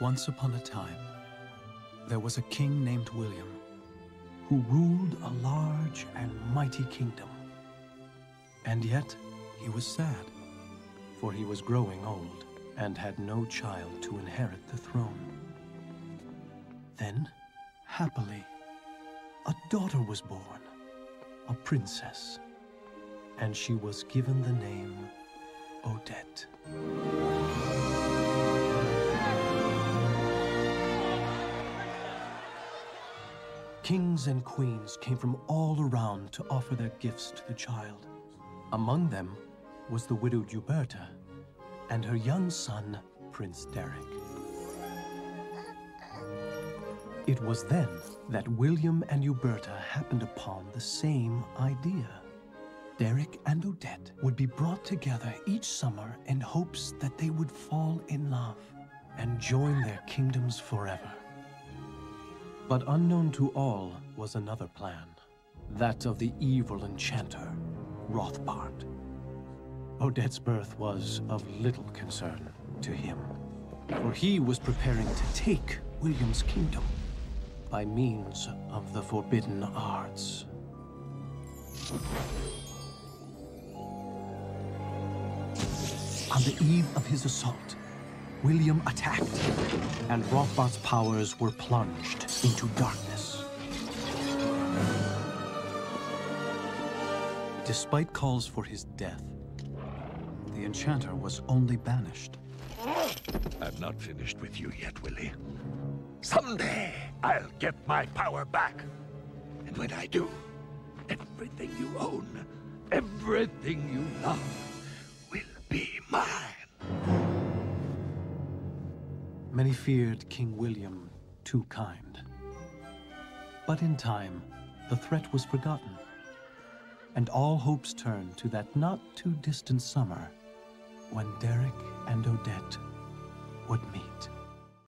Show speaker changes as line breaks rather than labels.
Once upon a time, there was a king named William who ruled a large and mighty kingdom. And yet, he was sad, for he was growing old and had no child to inherit the throne. Then, happily, a daughter was born, a princess, and she was given the name Odette. Kings and queens came from all around to offer their gifts to the child. Among them was the widowed Uberta and her young son, Prince Derek. It was then that William and Uberta happened upon the same idea. Derek and Odette would be brought together each summer in hopes that they would fall in love and join their kingdoms forever. But unknown to all was another plan, that of the evil enchanter, Rothbart. Odette's birth was of little concern to him, for he was preparing to take William's kingdom by means of the forbidden arts. On the eve of his assault, William attacked, and Rothbart's powers were plunged into darkness. Despite calls for his death, the enchanter was only banished.
I'm not finished with you yet, Willie. Someday, I'll get my power back. And when I do, everything you own, everything you love, will be mine.
Many feared King William too kind. But in time, the threat was forgotten, and all hopes turned to that not too distant summer when Derek and Odette would meet.